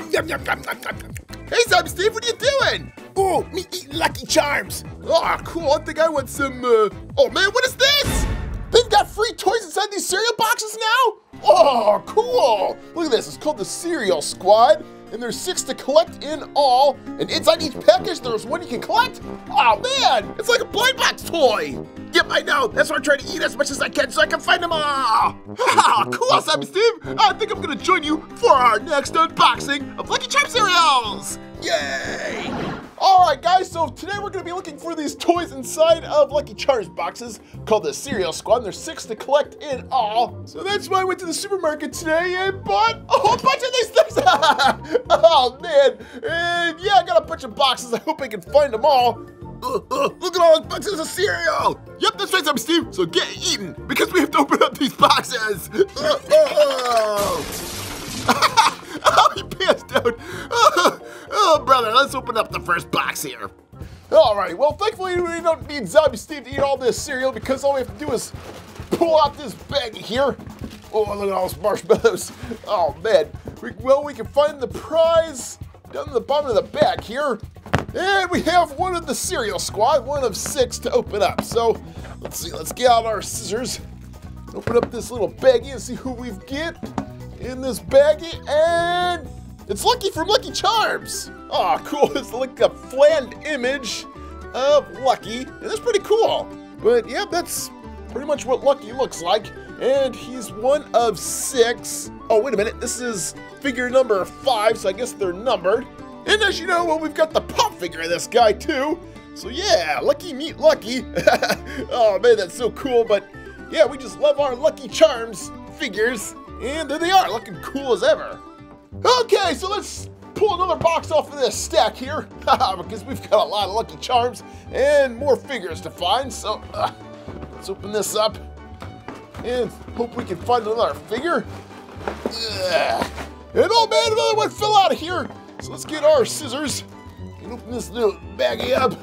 Yum, yum, yum, yum, yum, yum. Hey, Zombie Steve, what are you doing? Oh, me eating Lucky Charms. Oh, cool. I think I want some, uh... Oh, man, what is this? They've got free toys inside these cereal boxes now? Oh, cool. Look at this. It's called the Cereal Squad. And there's six to collect in all. And inside each package, there's one you can collect. Oh, man. It's like a blind box toy. Yep, I know. That's why I'm trying to eat as much as I can so I can find them all. Ha cool, Zombie Steve. I think I'm to join you for our next unboxing of Lucky Charm cereals. Yay! All right, guys, so today we're to be looking for these toys inside of Lucky Charms boxes called the Cereal Squad. And there's six to collect in all. So that's why I went to the supermarket today and bought a whole bunch of these things. oh, man. And yeah, I got a bunch of boxes. I hope I can find them all. Uh, look at all those boxes of cereal. Yep, that's right, Zombie Steve. So get eaten because we have to open up these boxes. Uh, oh. he passed out. Oh, oh, brother, let's open up the first box here. All right, well, thankfully we don't need Zombie Steve to eat all this cereal because all we have to do is pull out this bag here. Oh, look at all those marshmallows. Oh, man. We, well, we can find the prize down in the bottom of the bag here. And we have one of the cereal squad, one of six to open up. So let's see, let's get out our scissors, open up this little baggie and see who we've get in this baggie. And it's Lucky from Lucky Charms. Oh, cool. It's like a flanned image of Lucky. And that's pretty cool. But yeah, that's pretty much what Lucky looks like. And he's one of six. Oh, wait a minute. This is figure number five, so I guess they're numbered. And as you know, well, we've got the pop figure of this guy too. So yeah, Lucky Meet Lucky. oh man, that's so cool. But yeah, we just love our Lucky Charms figures. And there they are, looking cool as ever. Okay, so let's pull another box off of this stack here. because we've got a lot of Lucky Charms and more figures to find. So uh, let's open this up and hope we can find another figure. Ugh. And oh man, another one fell out of here. So let's get our scissors and open this little baggie up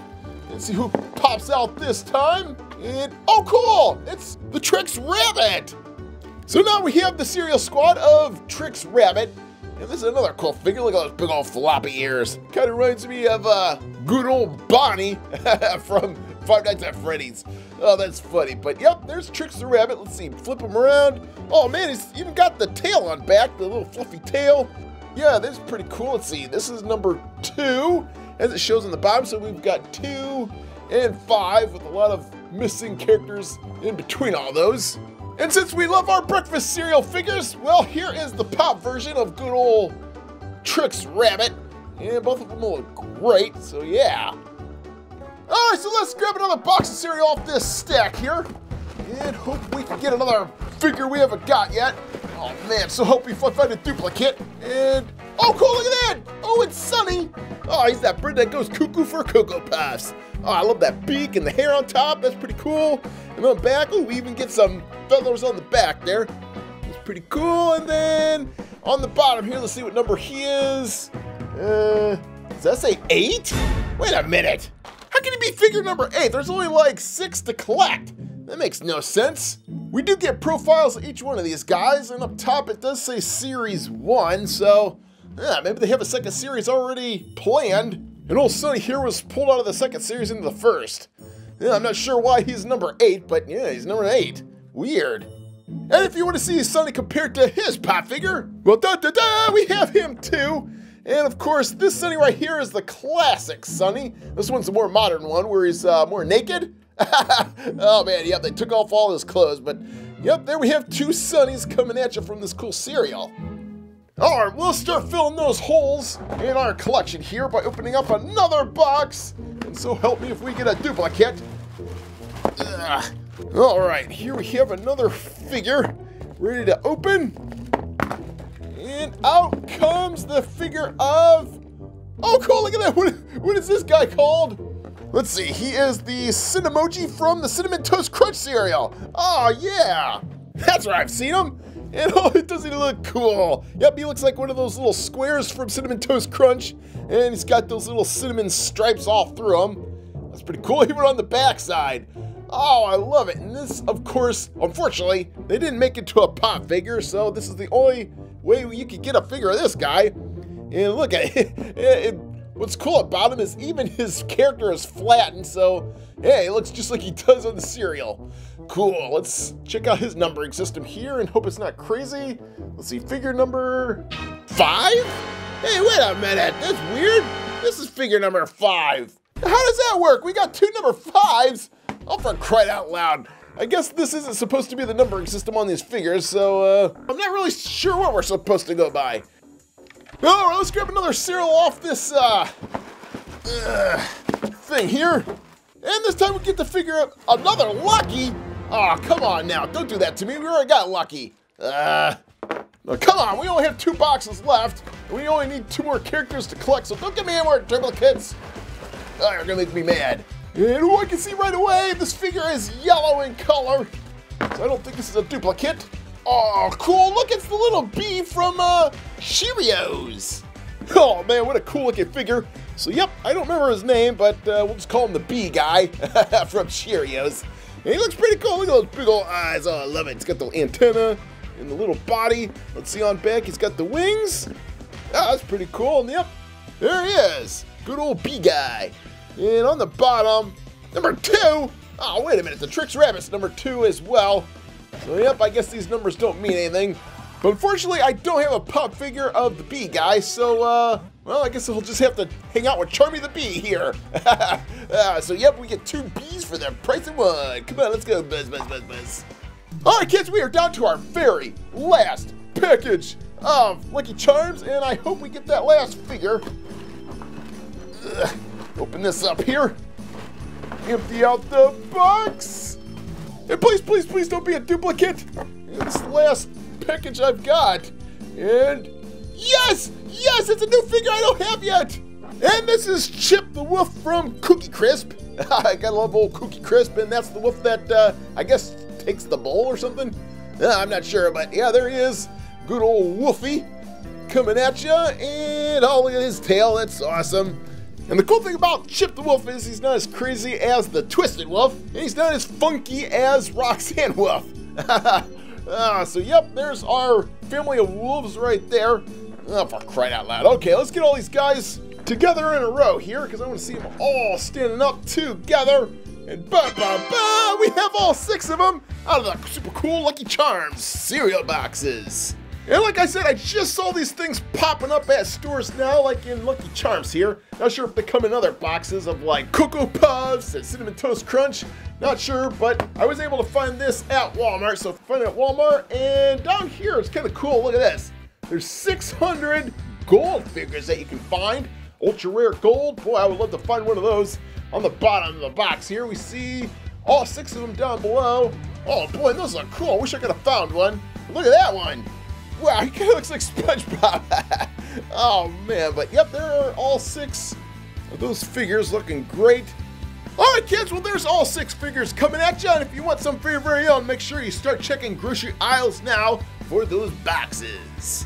and see who pops out this time. And oh cool, it's the Trix Rabbit. So now we have the cereal squad of Trix Rabbit. And this is another cool figure. Look at those big old floppy ears. Kind of reminds me of uh, good old Bonnie from Five Nights at Freddy's. Oh, that's funny. But yep, there's Trix the Rabbit. Let's see, flip him around. Oh man, he's even got the tail on back, the little fluffy tail. Yeah, this is pretty cool. Let's see, this is number two, as it shows on the bottom. So we've got two and five with a lot of missing characters in between all those. And since we love our breakfast cereal figures, well, here is the pop version of good old Trix Rabbit. And both of them look great, so yeah. All right, so let's grab another box of cereal off this stack here. And hope we can get another figure we haven't got yet. Oh man, so hope we find a duplicate. And, oh cool, look at that. Oh, it's Sonny. Oh, he's that bird that goes cuckoo for Cocoa Puffs. Oh, I love that beak and the hair on top. That's pretty cool. And on the back, oh, we even get some feathers on the back there. It's pretty cool. And then on the bottom here, let's see what number he is. Uh, does that say eight? Wait a minute. How can he be figure number eight? There's only like six to collect. That makes no sense. We do get profiles of each one of these guys, and up top it does say Series 1, so yeah, maybe they have a second series already planned. And old Sonny here was pulled out of the second series into the first. Yeah, I'm not sure why he's number 8, but yeah, he's number 8. Weird. And if you want to see Sonny compared to his pop figure, well, da da da, we have him too. And of course, this Sonny right here is the classic Sonny. This one's the more modern one where he's uh, more naked. Oh man, yep, they took off all his clothes, but yep, there we have two Sonnies coming at you from this cool cereal. All right, we'll start filling those holes in our collection here by opening up another box. And so help me if we get a duplicate. Ugh. All right, here we have another figure ready to open. And out comes the figure of... Oh, cool, look at that. What, what is this guy called? Let's see, he is the Cinnamoji from the Cinnamon Toast Crunch cereal. Oh, yeah. That's where I've seen him. And oh, it doesn't look cool? Yep, he looks like one of those little squares from Cinnamon Toast Crunch. And he's got those little cinnamon stripes all through him. That's pretty cool, even on the backside. Oh, I love it. And this, of course, unfortunately, they didn't make it to a pop figure, so this is the only way you could get a figure of this guy. And look at it, it what's cool about him is even his character is flattened, so hey, it looks just like he does on the cereal. Cool, let's check out his numbering system here and hope it's not crazy. Let's see, figure number five? Hey, wait a minute, that's weird. This is figure number five. How does that work? We got two number fives? Oh, for crying out loud. I guess this isn't supposed to be the numbering system on these figures, so uh, I'm not really sure what we're supposed to go by. All right, let's grab another cereal off this uh, uh, thing here. And this time we get to figure out another Lucky. Oh, come on now. Don't do that to me. We already got Lucky. Uh, come on. We only have two boxes left. And we only need two more characters to collect, so don't give me any more triplets. Oh, you're going to make me mad. And who I can see right away, this figure is yellow in color. So I don't think this is a duplicate. Oh, cool. Look, it's the little bee from uh, Cheerios. Oh, man, what a cool looking figure. So, yep, I don't remember his name, but uh, we'll just call him the bee guy from Cheerios. And he looks pretty cool. Look at those big old eyes. Oh, I love it. He's got the antenna and the little body. Let's see on back. He's got the wings. Oh, that's pretty cool. And yep, there he is. Good old bee guy. And on the bottom, number two. Oh, wait a minute. The Trix Rabbit's number two as well. Yep, I guess these numbers don't mean anything. But unfortunately, I don't have a pop figure of the bee guy, so, uh, well, I guess I'll just have to hang out with Charmy the Bee here. uh, so, yep, we get two bees for the price of one. Come on, let's go, buzz, buzz, buzz, buzz. All right, kids, we are down to our very last package of Lucky Charms, and I hope we get that last figure. Ugh. Open this up here. Empty out the box. And please, please, please don't be a duplicate. It's the last package I've got. And yes, yes, it's a new figure I don't have yet. And this is Chip the Wolf from Cookie Crisp. I gotta love old Cookie Crisp, and that's the wolf that uh, I guess takes the bowl or something. Uh, I'm not sure, but yeah, there he is. Good old Wolfie coming at you, and look at his tail. That's awesome. And the cool thing about Chip the Wolf is he's not as crazy as the Twisted Wolf, and he's not as funky as Roxanne Wolf. uh, so, yep, there's our family of wolves right there. Oh, for crying out loud. Okay, let's get all these guys together in a row here, because I want to see them all standing up together. And ba ba ba, we have all six of them out of the super cool Lucky Charms cereal boxes. And like I said, I just saw these things popping up at stores now, like in Lucky Charms here. Not sure if they come in other boxes of like Cocoa Puffs and Cinnamon Toast Crunch. Not sure, but I was able to find this at Walmart. So find it at Walmart. And down here, it's kind of cool. Look at this. There's 600 gold figures that you can find. Ultra rare gold. Boy, I would love to find one of those. On the bottom of the box here, we see all six of them down below. Oh boy, those are cool. I wish I could have found one. Look at that one. Wow, he kind of looks like SpongeBob. oh man, but yep, there are all six of those figures looking great. All right, kids, well, there's all six figures coming at you. And if you want some for your very own, make sure you start checking grocery aisles now for those boxes.